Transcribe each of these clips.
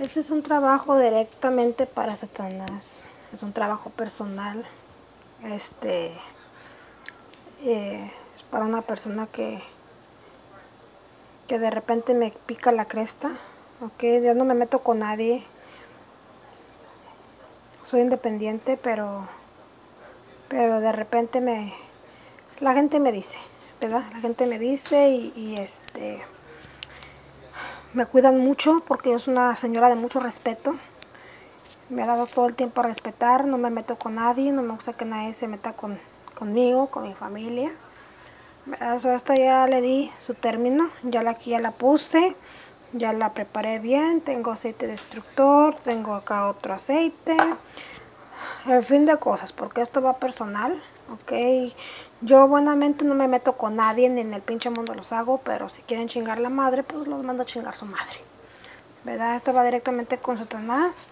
Este es un trabajo directamente para Satanás. Es un trabajo personal. Este eh, es para una persona que que de repente me pica la cresta. Ok, yo no me meto con nadie. Soy independiente, pero pero de repente me la gente me dice, ¿verdad? La gente me dice y, y este me cuidan mucho porque soy una señora de mucho respeto. Me ha dado todo el tiempo a respetar, no me meto con nadie, no me gusta que nadie se meta con, conmigo, con mi familia. Eso esta ya le di su término, ya la aquí ya la puse, ya la preparé bien, tengo aceite destructor, tengo acá otro aceite, en fin de cosas, porque esto va personal, ok. Yo buenamente no me meto con nadie, ni en el pinche mundo los hago, pero si quieren chingar la madre, pues los mando a chingar su madre. ¿Verdad? Esto va directamente con Satanás.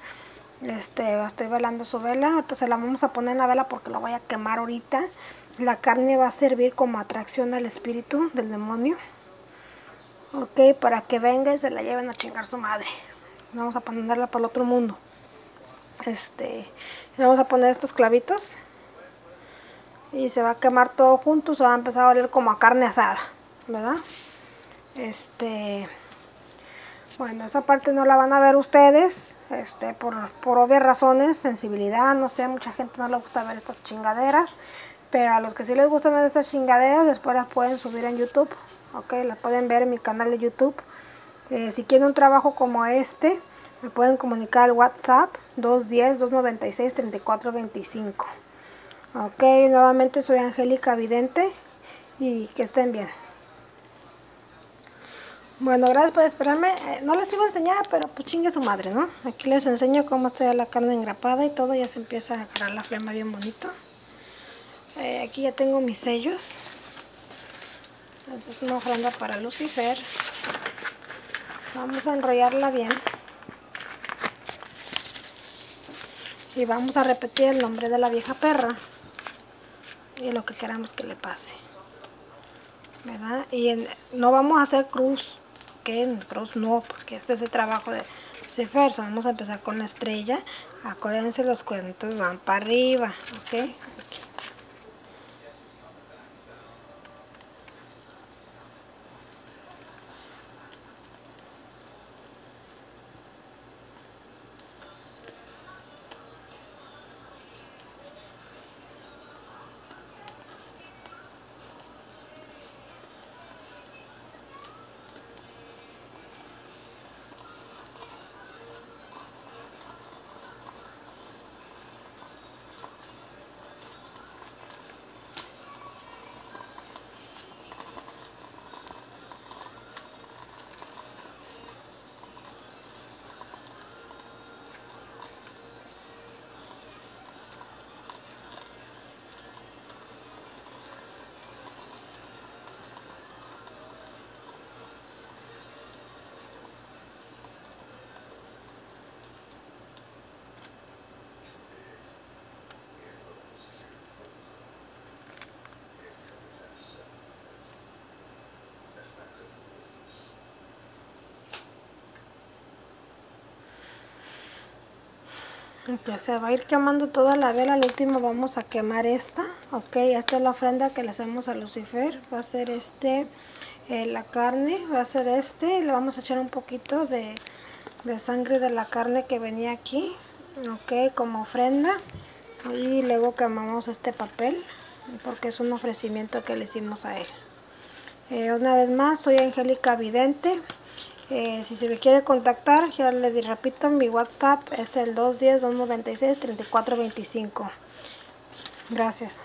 Este, estoy velando su vela. Se la vamos a poner en la vela porque la voy a quemar ahorita. La carne va a servir como atracción al espíritu del demonio. Ok, para que venga y se la lleven a chingar su madre. Vamos a ponerla para el otro mundo. Este, vamos a poner estos clavitos y se va a quemar todo junto, se va a empezar a oler como a carne asada, ¿verdad? Este, bueno, esa parte no la van a ver ustedes, este, por, por obvias razones, sensibilidad, no sé, mucha gente no le gusta ver estas chingaderas, pero a los que sí les gustan ver estas chingaderas, después las pueden subir en YouTube, ok, las pueden ver en mi canal de YouTube. Eh, si quieren un trabajo como este, me pueden comunicar al WhatsApp 210-296-3425. Ok, nuevamente soy Angélica Vidente y que estén bien. Bueno, gracias por esperarme. Eh, no les iba a enseñar, pero pues chingue su madre, ¿no? Aquí les enseño cómo está la carne engrapada y todo. Ya se empieza a agarrar la flema bien bonito. Eh, aquí ya tengo mis sellos. Esta es una ofrenda para Lucifer. Vamos a enrollarla bien. Y vamos a repetir el nombre de la vieja perra y lo que queramos que le pase ¿verdad? y no vamos a hacer cruz que en cruz no porque este es el trabajo de Cifer vamos a empezar con la estrella. Acuérdense los cuentos van para arriba ok que se va a ir quemando toda la vela. Al último vamos a quemar esta ok esta es la ofrenda que le hacemos a Lucifer. Va a ser este eh, la carne va a ser este le vamos a echar un poquito de, de sangre de la carne que venía aquí ok como ofrenda. Y luego quemamos este papel porque es un ofrecimiento que le hicimos a él. Eh, una vez más soy Angélica Vidente eh, si se me quiere contactar, ya le repito, mi WhatsApp es el 210-296-3425. Gracias.